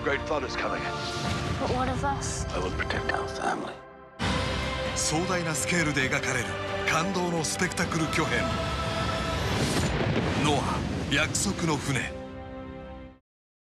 A great flood is coming. But what of us? I will protect our family. 壮大なスケールで描かれる感動のスペクタクル巨編ノア約束の船